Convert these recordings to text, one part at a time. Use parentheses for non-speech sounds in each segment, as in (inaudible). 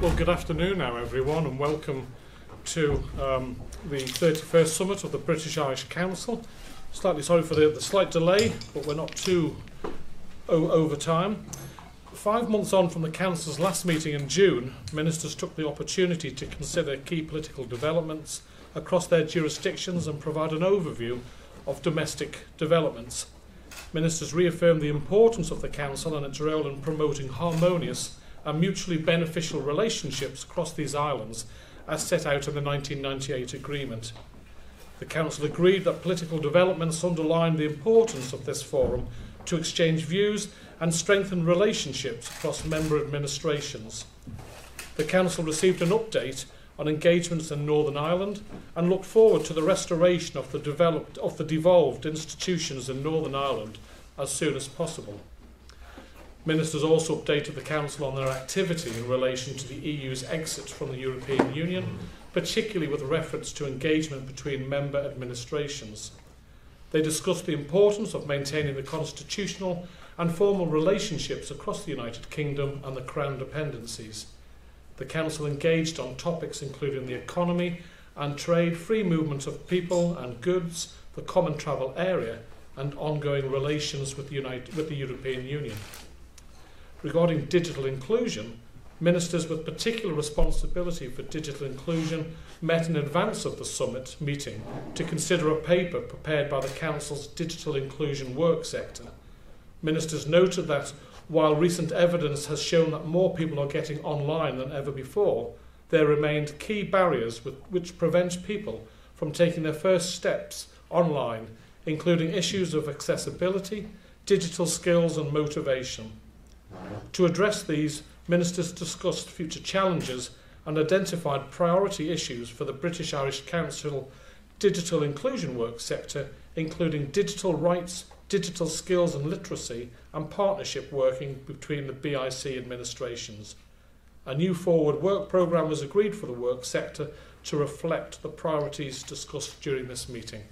Well, good afternoon now, everyone, and welcome to um, the 31st summit of the British Irish Council. Slightly sorry for the, the slight delay, but we're not too over time. Five months on from the Council's last meeting in June, ministers took the opportunity to consider key political developments across their jurisdictions and provide an overview of domestic developments. Ministers reaffirmed the importance of the Council and its role in promoting harmonious and mutually beneficial relationships across these islands as set out in the 1998 agreement. The Council agreed that political developments underlined the importance of this forum to exchange views and strengthen relationships across member administrations. The Council received an update on engagements in Northern Ireland and looked forward to the restoration of the, developed, of the devolved institutions in Northern Ireland as soon as possible. Ministers also updated the Council on their activity in relation to the EU's exit from the European Union, particularly with reference to engagement between member administrations. They discussed the importance of maintaining the constitutional and formal relationships across the United Kingdom and the Crown dependencies. The Council engaged on topics including the economy and trade, free movement of people and goods, the common travel area, and ongoing relations with the, United, with the European Union. Regarding digital inclusion, ministers with particular responsibility for digital inclusion met in advance of the summit meeting to consider a paper prepared by the Council's Digital Inclusion Work Sector. Ministers noted that while recent evidence has shown that more people are getting online than ever before, there remained key barriers with, which prevent people from taking their first steps online, including issues of accessibility, digital skills, and motivation. To address these, ministers discussed future challenges and identified priority issues for the British Irish Council digital inclusion work sector, including digital rights, digital skills and literacy, and partnership working between the BIC administrations. A new forward work programme was agreed for the work sector to reflect the priorities discussed during this meeting.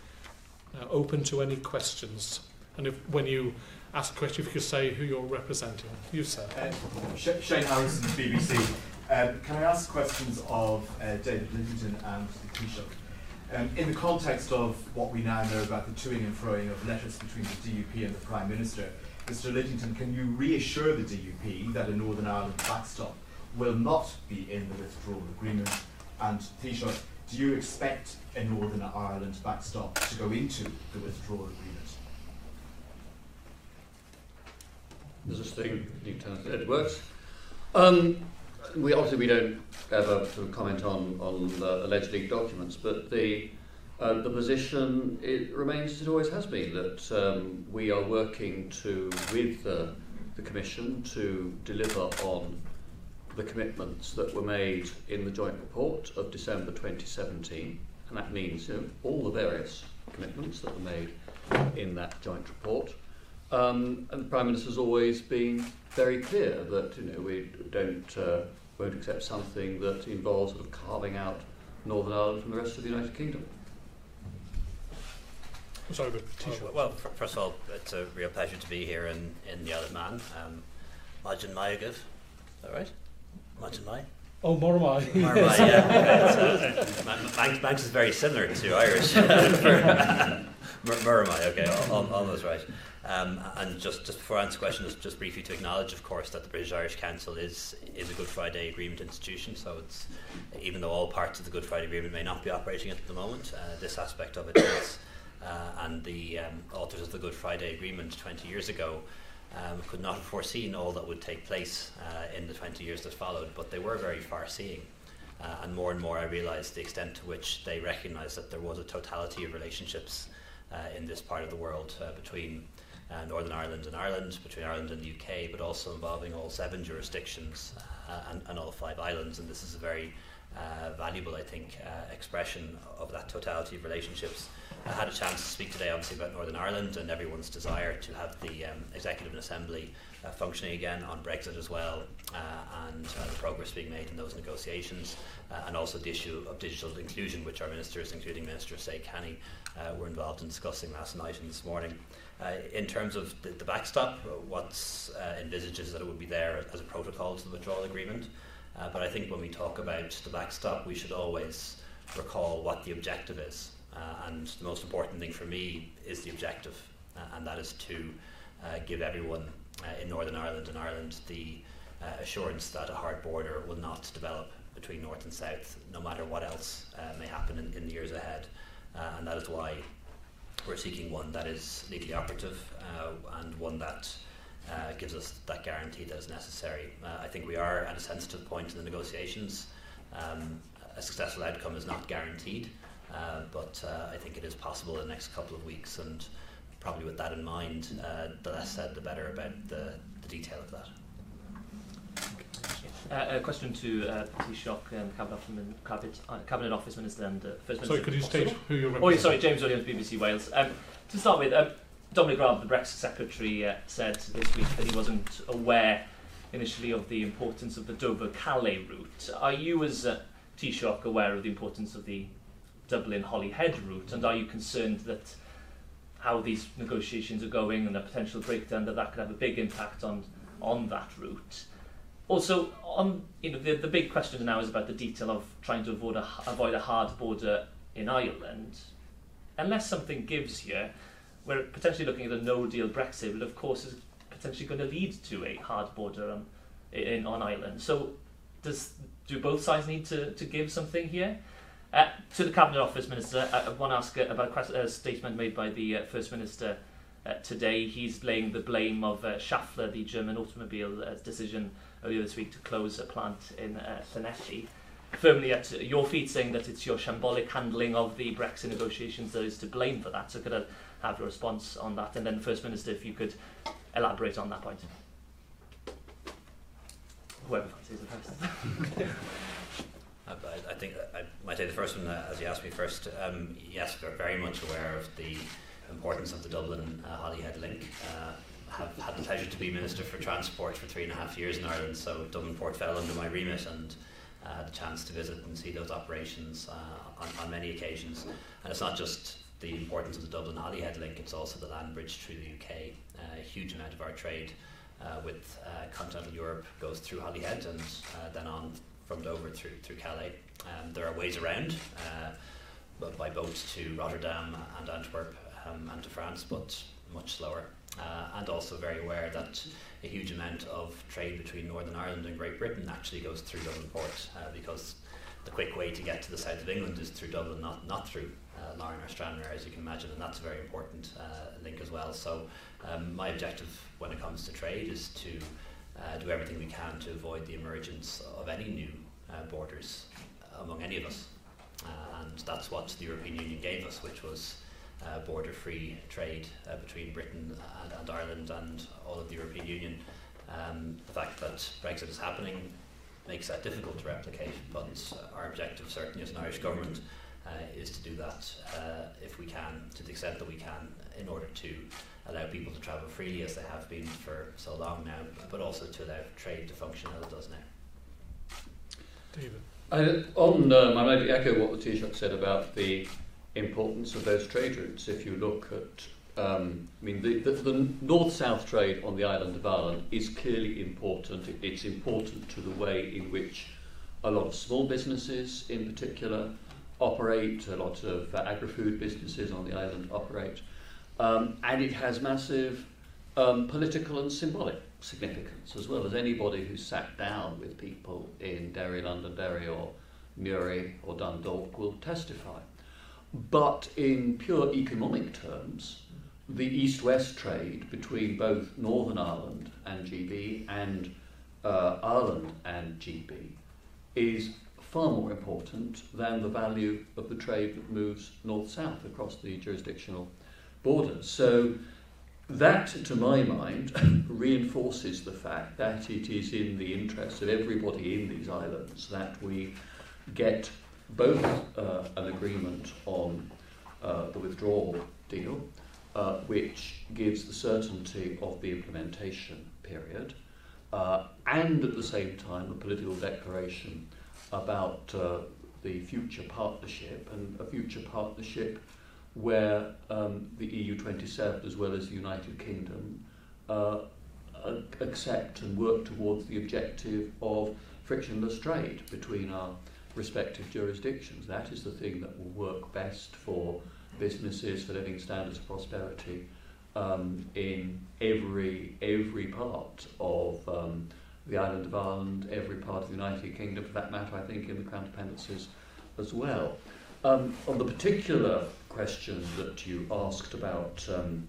Now, open to any questions. And if, when you ask a question, if you could say who you're representing. You, sir. Uh, Sh- Shane Harrison, BBC. Um, can I ask questions of uh, David Lidington and the Taoiseach? Um, in the context of what we now know about the toing and froing of letters between the DUP and the Prime Minister, Mr Lidington, can you reassure the DUP that a Northern Ireland backstop will not be in the withdrawal agreement? And Taoiseach, do you expect a Northern Ireland backstop to go into the withdrawal agreement? There's this thing, it works. Um, we obviously we don't ever sort of comment on on the alleged leaked documents, but the uh, the position it remains as it always has been that um, we are working to with the, the commission to deliver on the commitments that were made in the joint report of December 2017, and that means you know, all the various commitments that were made in that joint report. Um, and the Prime Minister has always been very clear that you know we don't uh, won't accept something that involves sort of carving out Northern Ireland from the rest of the United Kingdom. Sorry, but well, well, first of all, it's a real pleasure to be here in, in the Isle of Man. Um, Majin Mayagiv, is that right? Majin May? Oh, Moramai. Moramai, yeah. (laughs) Okay, Manx is very similar to Irish. (laughs) Moramai, okay, almost right. Um, and just, just before I answer the question, just, just briefly to acknowledge, of course, that the British Irish Council is is a Good Friday Agreement institution. So it's even though all parts of the Good Friday Agreement may not be operating at the moment, uh, this aspect of it is. Uh, and the um, authors of the Good Friday Agreement 20 years ago um, could not have foreseen all that would take place uh, in the 20 years that followed, but they were very far seeing. Uh, and more and more, I realised the extent to which they recognised that there was a totality of relationships uh, in this part of the world uh, between uh, Northern Ireland and Ireland, between Ireland and the UK, but also involving all seven jurisdictions uh, and, and, all five islands. And this is a very uh, valuable, I think, uh, expression of that totality of relationships. I had a chance to speak today, obviously, about Northern Ireland and everyone's desire to have the um, Executive and Assembly uh, functioning again on Brexit as well, uh, and the progress being made in those negotiations, and also the issue of digital inclusion, which our ministers, including Minister Seán Canney, were involved in discussing last night and this morning. Uh, in terms of the, the backstop, what's uh, envisaged is that it would be there as a protocol to the withdrawal agreement. Uh, but I think when we talk about the backstop, we should always recall what the objective is. Uh, and the most important thing for me is the objective, uh, and that is to uh, give everyone uh, in Northern Ireland and Ireland the uh, assurance that a hard border will not develop between North and South, no matter what else may happen in, in the years ahead. And that is why we're seeking one that is legally operative and one that uh, gives us that guarantee that is necessary. Uh, I think we are at a sensitive point in the negotiations. Um, a successful outcome is not guaranteed, uh, but uh, I think it is possible in the next couple of weeks. And probably with that in mind, uh, the less said, the better about the, the detail of that. Uh, a question to uh, Taoiseach, um, Cabinet, Cabinet, uh, Cabinet Office Minister and uh, First Minister. Sorry, could you state who you're Oh, yeah, sorry, James Williams, BBC Wales. Um, to start with, um, Dominic Raab, the Brexit Secretary, uh, said this week that he wasn't aware initially of the importance of the Dover-Calais route. Are you, as uh, Taoiseach, aware of the importance of the Dublin-Holyhead route, and are you concerned that how these negotiations are going and the potential breakdown, that that could have a big impact on, on that route? Also, on you know, the, the big question now is about the detail of trying to avoid a, avoid a hard border in Ireland. Unless something gives here, we're potentially looking at a no-deal Brexit, but of course is potentially going to lead to a hard border on, in, on Ireland. So, does do both sides need to, to give something here? Uh, to the Cabinet Office Minister, I, I want to ask uh, about a, a statement made by the uh, First Minister uh, today. He's laying the blame of uh, Schaeffler, the German automobile uh, decision earlier this week to close a plant in uh, firmly at your feet, saying that it's your shambolic handling of the Brexit negotiations that is to blame for that. So could I have a response on that? And then, the First Minister, if you could elaborate on that point. Whoever fancies it first. (laughs) I, I think I might say the first one, uh, as you asked me first, um, yes, we're very much aware of the importance of the Dublin uh, Holyhead link. Uh, have had the pleasure to be Minister for Transport for three and a half years in Ireland, so Dublin Port fell under my remit and uh, the chance to visit and see those operations uh, on, on many occasions. And it's not just the importance of the Dublin Holyhead link, it's also the land bridge through the UK. Uh, a huge amount of our trade uh, with uh, continental Europe goes through Holyhead and then on from Dover through, through Calais. Um, there are ways around, uh, by boat to Rotterdam and Antwerp um, and to France, but much slower. Uh, and also very aware that a huge amount of trade between Northern Ireland and Great Britain actually goes through Dublin Port uh, because the quick way to get to the south of England is through Dublin, not, not through uh, Larne or Stranraer, as you can imagine, and that's a very important uh, link as well. So, um, my objective when it comes to trade is to uh, do everything we can to avoid the emergence of any new uh, borders among any of us. Uh, and that's what the European Union gave us, which was uh, border free trade uh, between Britain and, and Ireland and all of the European Union. Um, the fact that Brexit is happening makes that difficult to replicate, but our objective, certainly as an Irish government, is to do that uh, if we can, to the extent that we can, in order to allow people to travel freely as they have been for so long now, but also to allow trade to function as it does now. David. I, on, um, I might echo what the Taoiseach said about the importance of those trade routes. If you look at, um, I mean, the, the, the north-south trade on the island of Ireland is clearly important. It's important to the way in which a lot of small businesses, in particular, operate. A lot of uh, agri-food businesses on the island operate, um, and it has massive um, political and symbolic significance, as well as anybody who sat down with people in Derry, Londonderry, or Newry or Dundalk will testify. But in pure economic terms, the east-west trade between both Northern Ireland and GB and uh, Ireland and GB is far more important than the value of the trade that moves north-south across the jurisdictional borders. So that, to my mind, (laughs) reinforces the fact that it is in the interest of everybody in these islands that we get both uh, an agreement on uh, the withdrawal deal, uh, which gives the certainty of the implementation period, uh, and at the same time a political declaration about uh, the future partnership and a future partnership where um, the EU27 as well as the United Kingdom uh, accept and work towards the objective of frictionless trade between our respective jurisdictions. That is the thing that will work best for businesses, for living standards of prosperity um, in every every part of um, the island of Ireland, every part of the United Kingdom, for that matter, I think in the Crown dependencies as well. Um, on the particular question that you asked about um,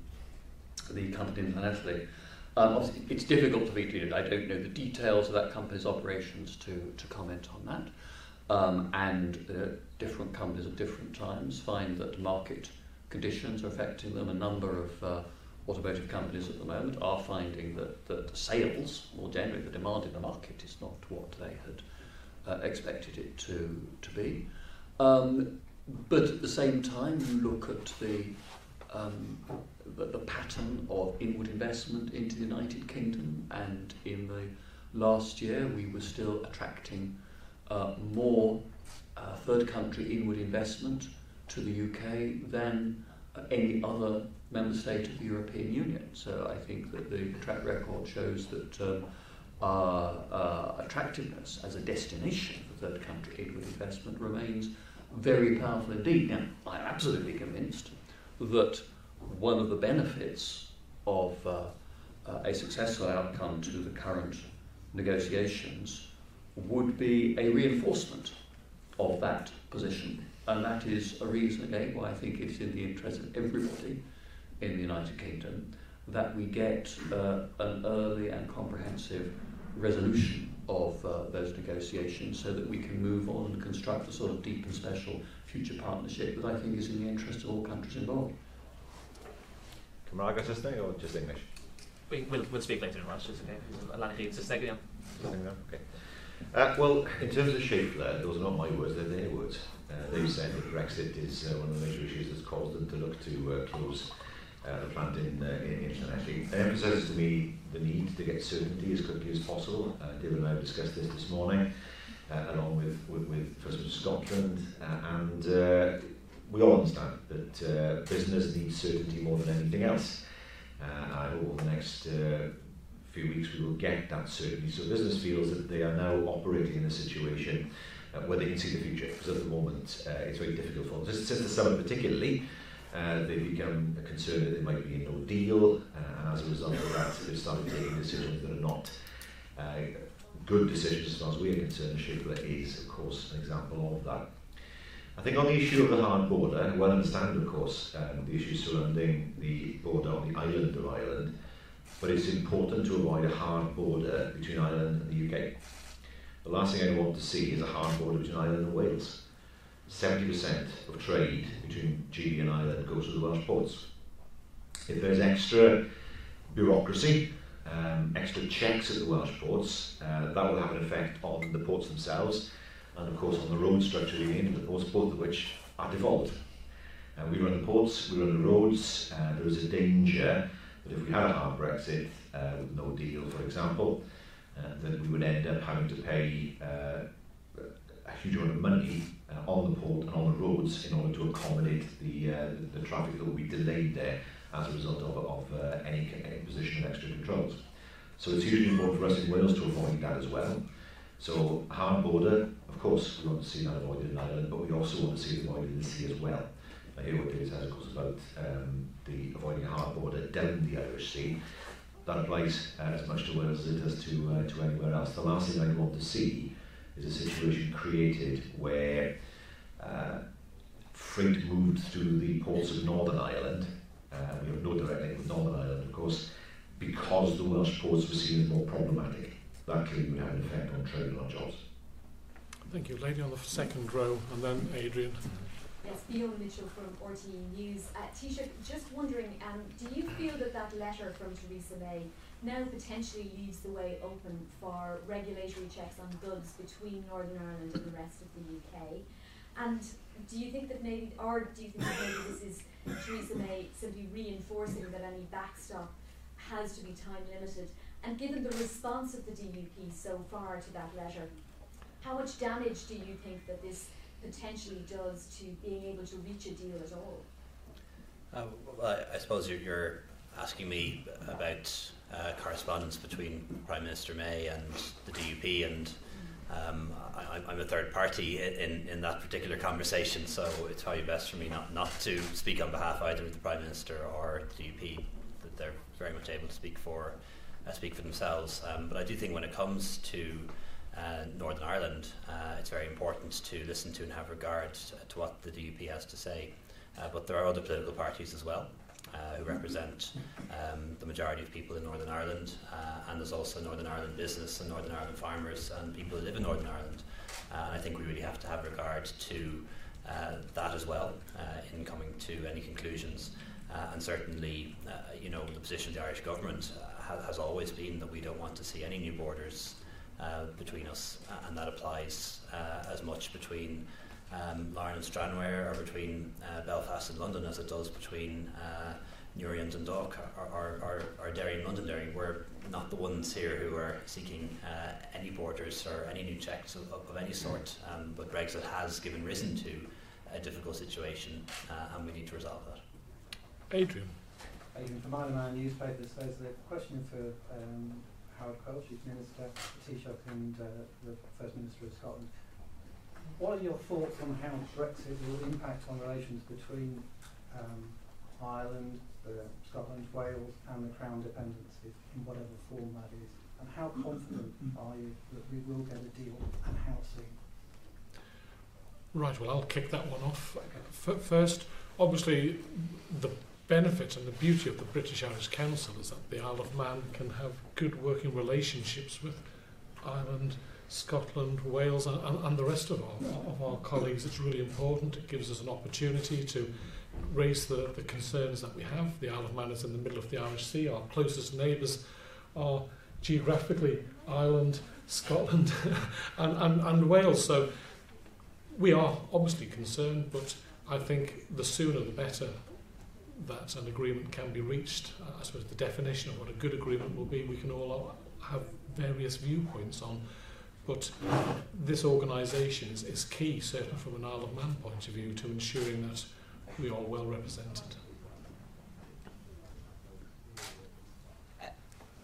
the company internationally, um, it's difficult for me to, I don't know the details of that company's operations to, to comment on that. Um, and uh, different companies at different times find that market conditions are affecting them. A number of uh, automotive companies at the moment are finding that, that sales, more generally, the demand in the market is not what they had uh, expected it to, to be. Um, but at the same time, you look at the, um, the, the pattern of inward investment into the United Kingdom, and in the last year, we were still attracting uh, more uh, third country inward investment to the UK than any other member state of the European Union. So I think that the track record shows that um, our uh, attractiveness as a destination for third country inward investment remains very powerful indeed. Now, I'm absolutely convinced that one of the benefits of uh, uh, a successful outcome to the current negotiations would be a reinforcement of that position. And that is a reason, again, why I think it's in the interest of everybody in the United Kingdom that we get uh, an early and comprehensive resolution of uh, those negotiations so that we can move on and construct a sort of deep and special future partnership that I think is in the interest of all countries involved. Cymraeg a Saesneg or just English? We, we'll, we'll speak later in Welsh, okay? Lan chi, Saesneg iawn. Okay. Uh, well, in terms of Schaeffler, those are not my words, they're their words. Uh, they've said that Brexit is uh, one of the major issues that's caused them to look to uh, close uh, the plant in, uh, in, It emphasises to me the need to get certainty as quickly as possible. Uh, David and I have discussed this this morning, uh, along with, with, with First of Scotland, uh, and uh, we all understand that uh, business needs certainty more than anything else. Uh, I hope over the next uh, few weeks we will get that certainty. So business feels that they are now operating in a situation uh, where they can see the future. Because at the moment uh, it's very difficult for them. Just since the summer particularly, uh, they become concerned that there might be a no deal, uh, and as a result of that, they've started taking decisions that are not uh, good decisions as far as we are concerned. Schaeffler is, of course, an example of that. I think on the issue of the hard border, well understand, of course, um, the issues surrounding the border on the island of Ireland, but it's important to avoid a hard border between Ireland and the UK. The last thing I want to see is a hard border between Ireland and Wales. 70% of trade between GB and Ireland goes to the Welsh ports. If there's extra bureaucracy, um, extra checks at the Welsh ports, uh, that will have an effect on the ports themselves and of course on the road structure leading into the ports, both of which are devolved. Uh, we run the ports, we run the roads, uh, there is a danger that if we had a hard Brexit uh, with no deal, for example, uh, that we would end up having to pay uh, a huge amount of money uh, on the port and on the roads in order to accommodate the, uh, the, traffic that will be delayed there as a result of, of uh, any, any position of extra controls. So it's hugely important for us in Wales to avoid that as well. So hard border, of course, we want to see that avoided in Ireland, but we also want to see it avoided in the sea as well. I what David says, of course, about um, the avoiding down the Irish Sea. That applies uh, as much to Wales as it does to, uh, to anywhere else. The last thing I'd want to see is a situation created where uh, freight moved through the ports of Northern Ireland. Uh, we have no direct link with Northern Ireland, of course, because the Welsh ports were seen as more problematic. That clearly would have an effect on trade and on jobs. Thank you. Lady on the second row, and then Adrian. Yes, Fiona Mitchell from RTE News. Uh, just wondering, um, do you feel that that letter from Theresa May now potentially leaves the way open for regulatory checks on goods between Northern Ireland and the rest of the UK? And do you think that maybe, or do you think that maybe this is Theresa May simply reinforcing that any backstop has to be time limited? And given the response of the DUP so far to that letter, how much damage do you think that this potentially does to being able to reach a deal at all? Uh, well, I, I suppose you're, you're asking me about uh, correspondence between Prime Minister May and the DUP and Um, I, I'm a third party in, in that particular conversation, so it's probably best for me not, not to speak on behalf either of the Prime Minister or the DUP. That they're very much able to speak for uh, speak for themselves. Um, but I do think when it comes to Northern Ireland, uh, it's very important to listen to and have regard to, what the DUP has to say. Uh, but there are other political parties as well uh, who represent um, the majority of people in Northern Ireland, uh, and there's also Northern Ireland business and Northern Ireland farmers and people who live in Northern Ireland. Uh, and I think we really have to have regard to uh, that as well uh, in coming to any conclusions. Uh, and certainly, uh, you know, the position of the Irish government uh, ha- has always been that we don't want to see any new borders uh, between us, uh, and that applies uh, as much between um, Larne and Stranraer or between uh, Belfast and London as it does between uh, Newry and Dundalk or, or, or, or Derry and Londonderry. We're not the ones here who are seeking uh, any borders or any new checks of, of, of any sort, um, but Brexit has given risen to a difficult situation uh, and we need to resolve that. Adrian. Adrian from Isle of Man newspapers. There's a question for um, Howard Quayle, Chief Minister, Taoiseach and uh, the First Minister of Scotland. What are your thoughts on how Brexit will impact on relations between um, Ireland, uh, Scotland, Wales and the Crown dependencies in whatever form that is? And how confident are you that we will get a deal and how soon? Right, well, I'll kick that one off. F- first, obviously, the benefit and the beauty of the British Irish Council is that the Isle of Man can have good working relationships with Ireland, Scotland, Wales, and, and, and the rest of our, of our colleagues. It's really important. It gives us an opportunity to raise the, the concerns that we have. The Isle of Man is in the middle of the Irish Sea. Our closest neighbours are geographically Ireland, Scotland, (laughs) and, and, and Wales. So we are obviously concerned, but I think the sooner the better that an agreement can be reached. I suppose the definition of what a good agreement will be, we can all have various viewpoints on. But this organisation is, is key, certainly from an Isle of Man point of view, to ensuring that we are well represented.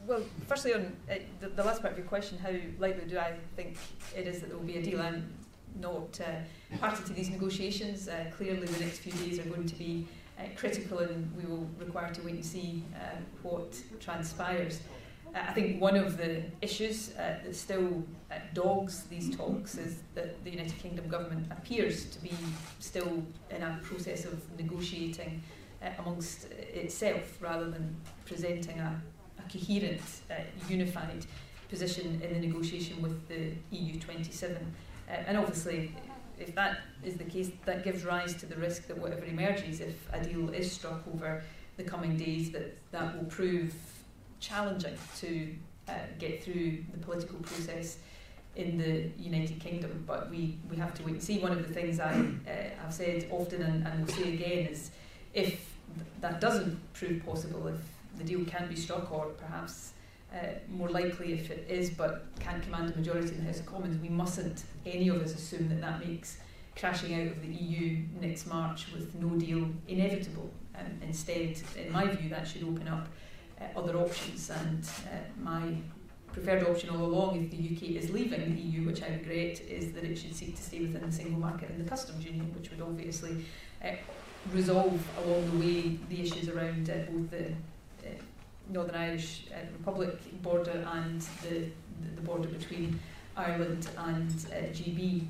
Well, firstly, on uh, the, the last part of your question, how likely do I think it is that there will be a deal? I'm not uh, party to these negotiations. Uh, clearly, the next few days are going to be uh, critical, and we will require to wait and see uh, what transpires. Uh, I think one of the issues uh, that still uh, dogs these talks is that the United Kingdom government appears to be still in a process of negotiating uh, amongst itself rather than presenting a, a coherent, uh, unified position in the negotiation with the EU 27. Uh, and obviously, if that is the case, that gives rise to the risk that whatever emerges, if a deal is struck over the coming days, that that will prove challenging to uh, get through the political process in the United Kingdom. But we, we have to wait and see. One of the things I uh, have said often and, and will say again is if th- that doesn't prove possible, if the deal can be struck or perhaps uh, more likely if it is but can't command a majority in the House of Commons, we mustn't, any of us, assume that that makes crashing out of the EU next March with no deal inevitable. Um, instead, in my view, that should open up uh, other options. And uh, my preferred option all along, if the UK is leaving the EU, which I regret, is that it should seek to stay within the single market and the customs union, which would obviously uh, resolve along the way the issues around uh, both the Northern Irish uh, Republic border and the, the border between Ireland and uh, GB.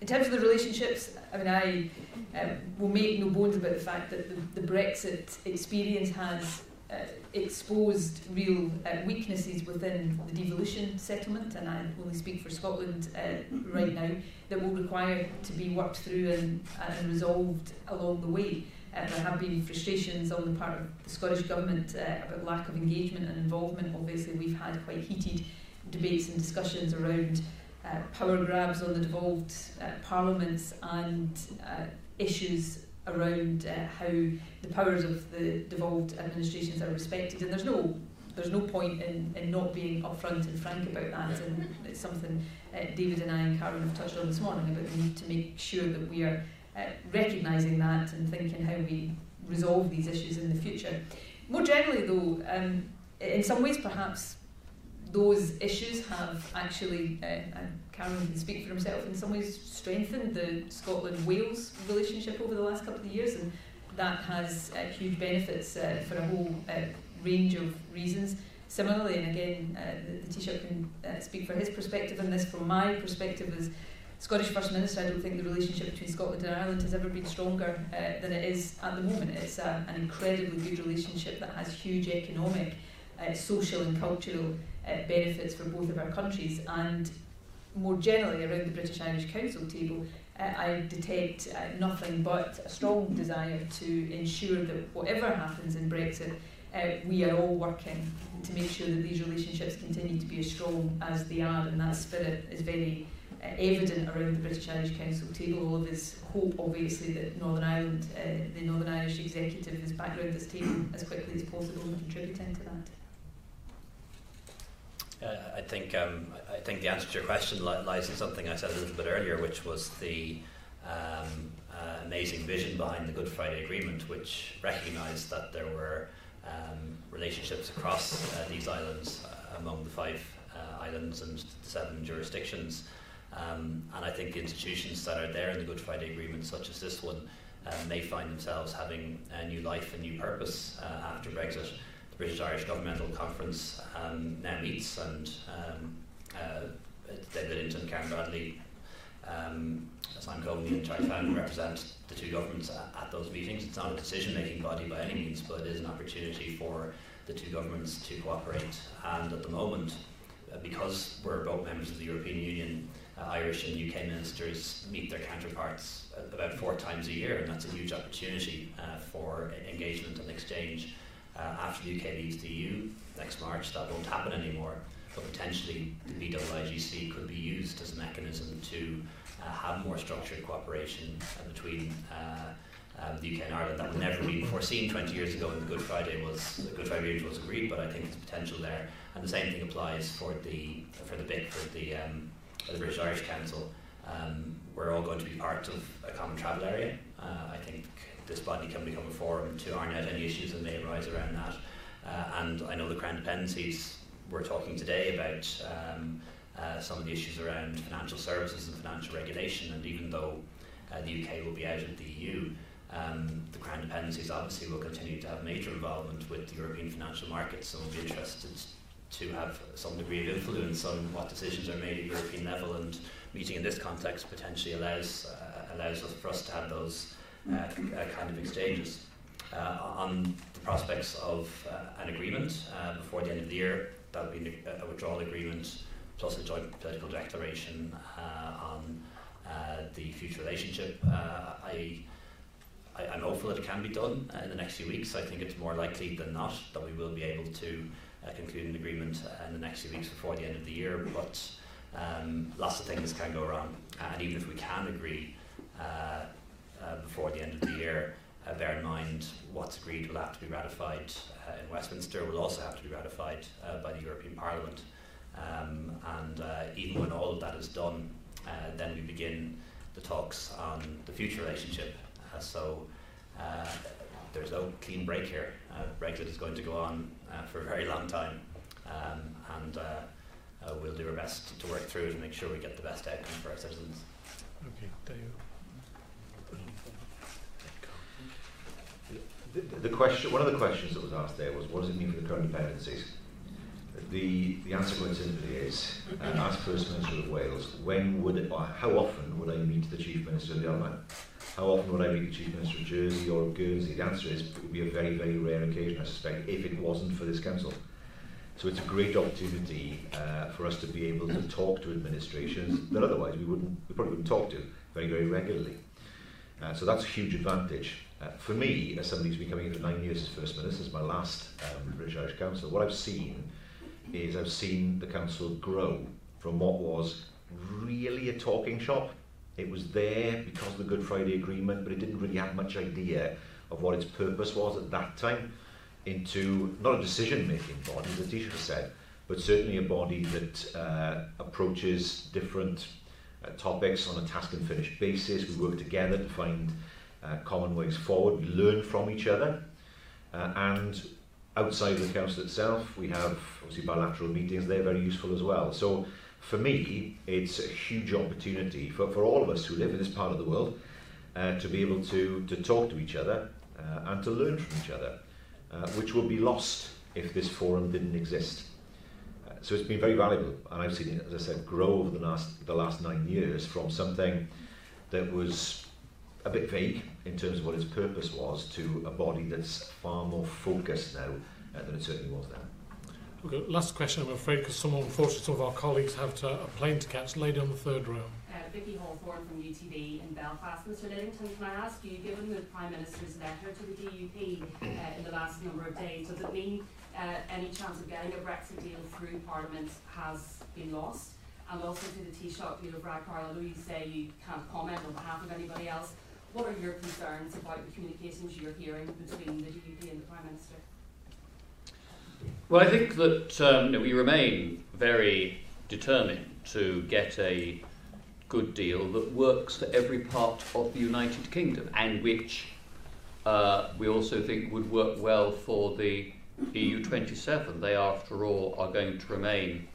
In terms of the relationships, I mean, I um, will make no bones about the fact that the, the Brexit experience has uh, exposed real uh, weaknesses within the devolution settlement, and I only speak for Scotland right now, that will require to be worked through and, and resolved along the way. Uh, there have been frustrations on the part of the Scottish Government uh, about lack of engagement and involvement. Obviously, we've had quite heated debates and discussions around uh, power grabs on the devolved uh, parliaments and uh, issues around uh, how the powers of the devolved administrations are respected. And there's no there's no point in, in not being upfront and frank about that. And it's something David and I and Karen have touched on this morning about the need to make sure that we are uh, recognising that and thinking how we resolve these issues in the future. More generally, though, um, in some ways, perhaps those issues have actually, uh, and Carwyn can speak for himself, in some ways strengthened the Scotland-Wales relationship over the last couple of years, and that has uh, huge benefits uh, for a whole uh, range of reasons. Similarly, and again, uh, the, the Taoiseach can speak for his perspective on this. From my perspective as Scottish First Minister, I don't think the relationship between Scotland and Ireland has ever been stronger uh, than it is at the moment. It's a, an incredibly good relationship that has huge economic, uh, social and cultural uh, benefits for both of our countries. And more generally, around the British Irish Council table, uh, I detect uh, nothing but a strong desire to ensure that whatever happens in Brexit, uh, we are all working to make sure that these relationships continue to be as strong as they are, and that spirit is very evident around the British Irish Council table. All of us hope, obviously, that Northern Ireland, uh, the Northern Irish Executive, is back around this table as quickly as possible and contributing to that. Uh, I think um, I think the answer to your question li- lies in something I said a little bit earlier, which was the um, uh, amazing vision behind the Good Friday Agreement, which recognised that there were um, relationships across uh, these islands uh, among the five uh, islands and the seven jurisdictions. Um, and I think institutions that are there in the Good Friday Agreement, such as this one, uh, may find themselves having a new life and new purpose uh, after Brexit. The British Irish Governmental Conference um, now meets, and um, uh, David Lidington, Karen Bradley, um, Simon Coveney, and Charlie Fowler represent the two governments at, at those meetings. It's not a decision making body by any means, but it is an opportunity for the two governments to cooperate. And at the moment, uh, because we're both members of the European Union, uh, Irish and UK ministers meet their counterparts uh, about four times a year, and that's a huge opportunity uh, for engagement and exchange. Uh, after the UK leaves the EU next March, that won't happen anymore, but potentially the BIIGC could be used as a mechanism to uh, have more structured cooperation uh, between uh, um, the UK and Ireland. That would never be foreseen 20 years ago when the Good Friday was Good Friday was agreed, but I think there's potential there. And the same thing applies for the for the BIC, for the um, the British Irish Council. Um, we're all going to be part of a common travel area. Uh, I think this body can become a forum to iron out any issues that may arise around that. Uh, and I know the Crown dependencies we're talking today about um, uh, some of the issues around financial services and financial regulation. And even though uh, the UK will be out of the EU, um, the Crown dependencies obviously will continue to have major involvement with the European financial markets and will be interested to have some degree of influence on what decisions are made at European level and meeting in this context potentially allows uh, allows us for us to have those uh, uh, kind of exchanges. Uh, on the prospects of uh, an agreement uh, before the end of the year, that would be a, withdrawal agreement plus a joint political declaration on the future relationship. I, I, I'm hopeful that it can be done in the next few weeks. I think it's more likely than not that we will be able to conclude an agreement uh, in the next few weeks before the end of the year. But um, lots of things can go wrong, and even if we can agree uh, uh, before the end of the year, uh, bear in mind what's agreed will have to be ratified uh, in Westminster, will also have to be ratified uh, by the European Parliament. Um, and uh, even when all of that is done, uh, then we begin the talks on the future relationship. Uh, so uh, there's no clean break here. Uh, Brexit is going to go on uh, for a very long time, um, and uh, uh, we'll do our best to work through it and make sure we get the best outcome for our citizens. Okay, Dave. The, the question, one of the questions that was asked there was, what does it mean for the Crown dependencies? The, the answer quite simply is, uh, as First Minister of Wales, when would it, or how often would I meet the Chief Minister of the Isle How often would I meet the Chief Minister of Jersey or of Guernsey? The answer is, it would be a very, very rare occasion, I suspect, if it wasn't for this Council. So it's a great opportunity uh, for us to be able to talk to administrations that otherwise we wouldn't, we probably wouldn't talk to very, very regularly. Uh, so that's a huge advantage. Uh, for me, as somebody who's been coming in for nine years as First Minister, as my last um, British Irish Council, what I've seen is I've seen the council grow from what was really a talking shop. It was there because of the Good Friday Agreement, but it didn't really have much idea of what its purpose was at that time into not a decision-making body, as the said, but certainly a body that uh, approaches different uh, topics on a task and finish basis. We work together to find uh, common ways forward. We learn from each other. Uh, and outside the council itself, we have obviously bilateral meetings. They're very useful as well. So for me, it's a huge opportunity for, for all of us who live in this part of the world uh, to be able to, to talk to each other uh, and to learn from each other, uh, which would be lost if this forum didn't exist. Uh, so it's been very valuable, and I've seen it, as I said, grow over the last, the last nine years from something that was a bit vague in terms of what its purpose was to a body that's far more focused now uh, than it certainly was then. Okay, last question, I'm afraid, because some, unfortunately, some of our colleagues have to, a plane to catch. Lady on the third row. Uh, Vicky Hawthorne from UTV in Belfast. Mr Lidington, can I ask you, given the Prime Minister's letter to the DUP uh, in the last number of days, does it mean uh, any chance of getting a Brexit deal through Parliament has been lost? And also to the Taoiseach, Varadkar, I know you say you can't comment on behalf of anybody else. What are your concerns about the communications you're hearing between the DUP and the Prime Minister? Well, I think that um, we remain very determined to get a good deal that works for every part of the United Kingdom and which uh, we also think would work well for the EU27. They, after all, are going to remain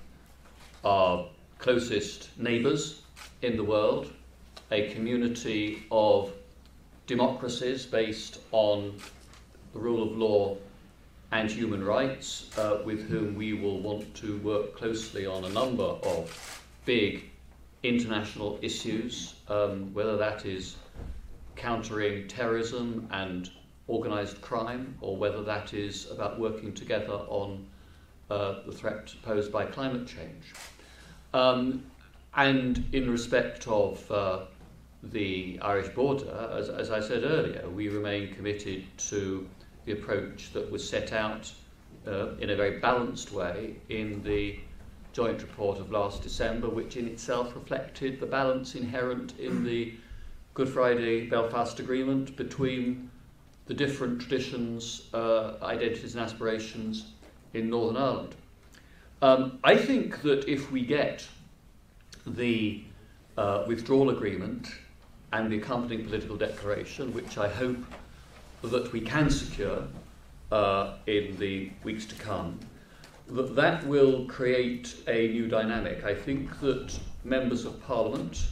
our closest neighbours in the world, a community of democracies based on the rule of law and human rights, uh, with whom we will want to work closely on a number of big international issues, um, whether that is countering terrorism and organised crime, or whether that is about working together on uh, the threat posed by climate change. Um, and in respect of uh, the Irish border, as, as I said earlier, we remain committed to the approach that was set out uh, in a very balanced way in the joint report of last December, which in itself reflected the balance inherent in the Good Friday Belfast Agreement between the different traditions, uh, identities, and aspirations in Northern Ireland. Um, I think that if we get the uh, withdrawal agreement and the accompanying political declaration, which I hope that we can secure uh, in the weeks to come, that that will create a new dynamic. I think that members of Parliament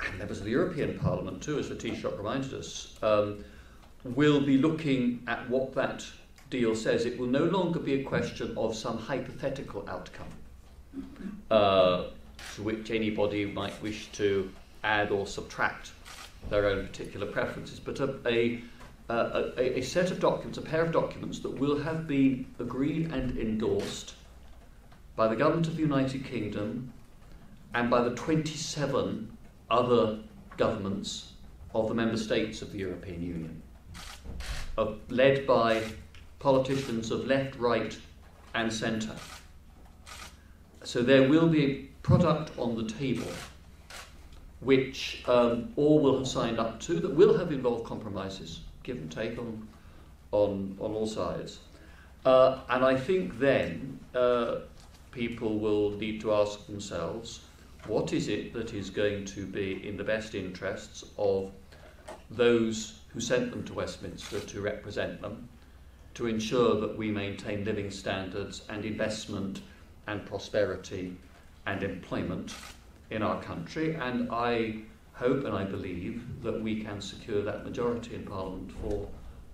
and members of the European Parliament too, as the Taoiseach reminded us, um, will be looking at what that deal says. It will no longer be a question of some hypothetical outcome uh, to which anybody might wish to add or subtract their own particular preferences, but a, a uh, a, a set of documents, a pair of documents that will have been agreed and endorsed by the government of the United Kingdom and by the 27 other governments of the member states of the European Union, uh, led by politicians of left, right, and centre. So there will be a product on the table which um, all will have signed up to that will have involved compromises give and take on, on, on all sides. Uh, and I think then uh, people will need to ask themselves what is it that is going to be in the best interests of those who sent them to Westminster to represent them, to ensure that we maintain living standards and investment and prosperity and employment in our country. And I hope and I believe that we can secure that majority in Parliament for,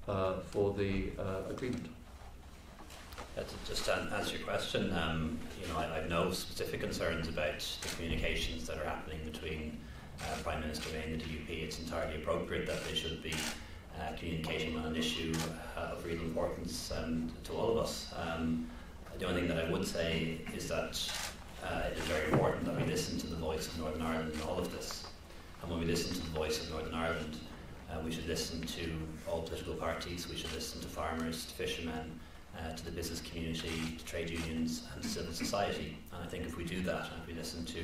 uh, for the uh, agreement. Yeah, to just answer your question, um, you know, I, I have no specific concerns about the communications that are happening between uh, Prime Minister May and the DUP. It's entirely appropriate that they should be uh, communicating on an issue uh, of real importance um, to all of us. Um, the only thing that I would say is that uh, it is very important that we listen to the voice of Northern Ireland in all of this. And when we listen to the voice of Northern Ireland, uh, we should listen to all political parties, we should listen to farmers, to fishermen, uh, to the business community, to trade unions, and to civil society. And I think if we do that, and if we listen to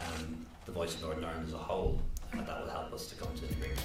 um, the voice of Northern Ireland as a whole, uh, that will help us to come to an agreement.